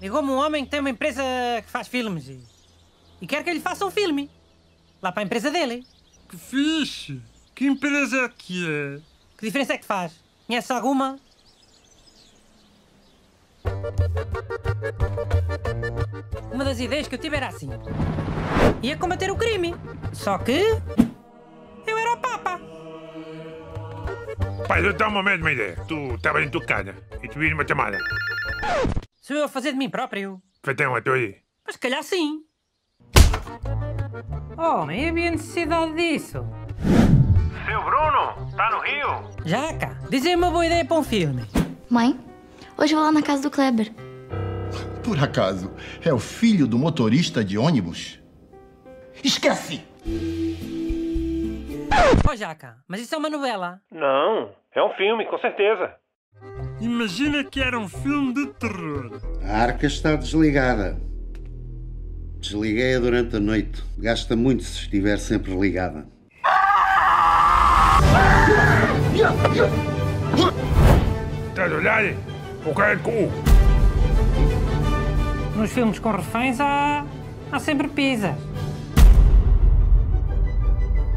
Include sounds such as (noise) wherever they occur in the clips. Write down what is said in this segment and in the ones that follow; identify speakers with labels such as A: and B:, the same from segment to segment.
A: Ligou-me um homem que tem uma empresa que faz filmes e, e quer que eu lhe faça um filme. Lá para a empresa dele.
B: Que fixe! Que empresa é que é?
A: Que diferença é que faz? Conhece alguma? Uma das ideias que eu tive era assim. Ia combater o crime. Só que... Eu era o Papa.
C: Pai, eu tenho uma mesma ideia. Tu estavas em tua casa e te vi numa chamada.
A: Sou eu a fazer de mim próprio.
C: Feitão, a tua aí.
A: Mas se calhar sim. Oh, nem havia necessidade disso.
C: Seu Bruno, está no Rio?
A: Jaca, dizem uma boa ideia para um filme.
D: Mãe, hoje eu vou lá na casa do Kleber.
E: Por acaso, é o filho do motorista de ônibus? Esquece!
A: Oh, Jaca, mas isso é uma novela.
C: Não, é um filme, com certeza.
B: Imagina que era um filme de terror.
F: A arca está desligada. Desliguei-a durante a noite. Gasta muito se estiver sempre ligada.
C: Estás a olhar? O cara de cu.
A: Nos filmes com reféns há, há sempre pizzas.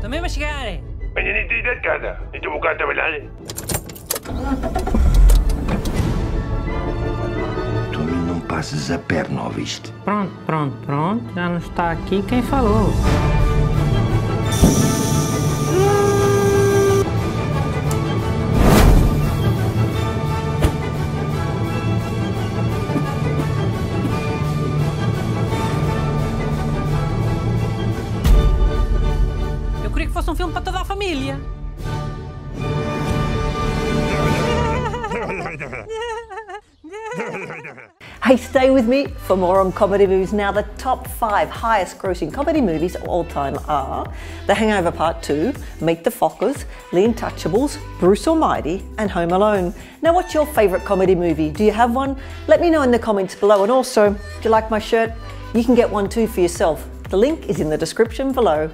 A: Também vai chegar.
C: Venha nem te de casa. Então vou cá trabalhar.
F: A perna, ouviste?
A: Pronto, pronto, pronto. Já não está aqui quem falou. Eu queria que fosse um filme para toda a família. (laughs)
G: Hey, stay with me for more on comedy movies. Now, the top five highest grossing comedy movies of all time are The Hangover Part 2, Meet the Fockers, The Untouchables, Bruce Almighty, and Home Alone. Now, what's your favourite comedy movie? Do you have one? Let me know in the comments below. And also, do you like my shirt? You can get one too for yourself. The link is in the description below.